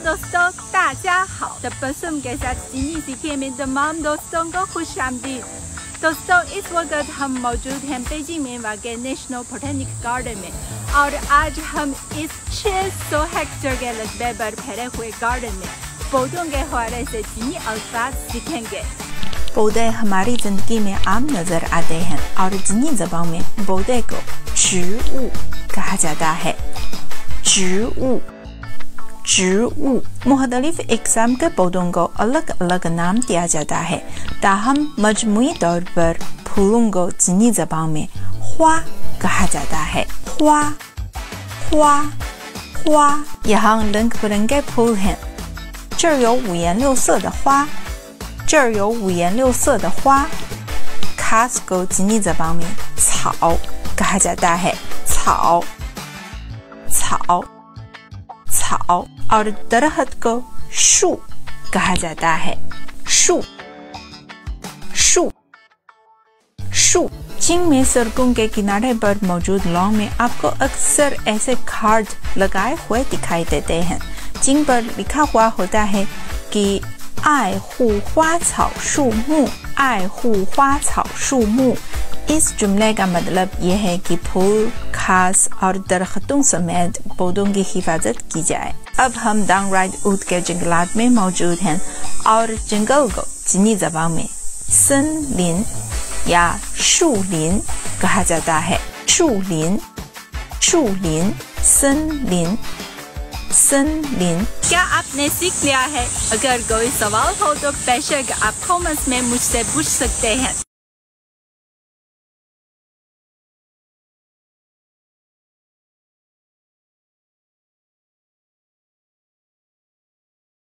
दोस्तों ताजा हाउ तबसम के साथ चीनी सीखे में तमाम दोस्तों को खुश आमदीद दोस्तों इस वक्त हम मौजूद हैं पेजिंग में वाक़ नेशनल बोटेनिक गार्डन में और आज हम इस 600 हेक्टेयर के रकबे पर फैले हुए गार्डन में पौधों के हवाले से चीनी अल्फाज सीखेंगे पौधे हमारी जिंदगी में आम नजर आते हैं और चीनी जबान में पौधे को 植物 कहा जाता है 植物 植物 मुख्तलिफ इकसाम के पौधों को अलग अलग नाम दिया जाता है ताहम मजमू तौर पर फूलों को चीनी जबान में हुआ कहा जाता है हुआ हुआ हुआ यहाँ रंग बिरंगे फूल हैं 这儿有五颜六色的花，这儿有五颜六色的花。खास को चीनी जबान में 草 कहा जाता है 草草草 草 ,और दरहत को जाता है। में सड़कों के किनारे पर मौजूद लॉन में आपको अक्सर ऐसे कार्ड लगाए हुए दिखाई देते हैं। जिन पर लिखा हुआ होता है कि, आए हु हुआ छाओ शू मु हु हुआ छाओ मु इस जुमले का मतलब यह है कि फूल, खास और दरख्तों समेत पौधों की हिफाजत की जाए। अब हम डांग राइड ऊद के जंगलात में मौजूद हैं और जंगल को चीनी जबान में सन लिन या शू लिन कहा जाता है। शू लिन शू लिन, सन लिन सन लिन। क्या आपने सीख लिया है? अगर कोई सवाल हो तो बेशक आप कॉमेंट्स में मुझसे पूछ सकते हैं।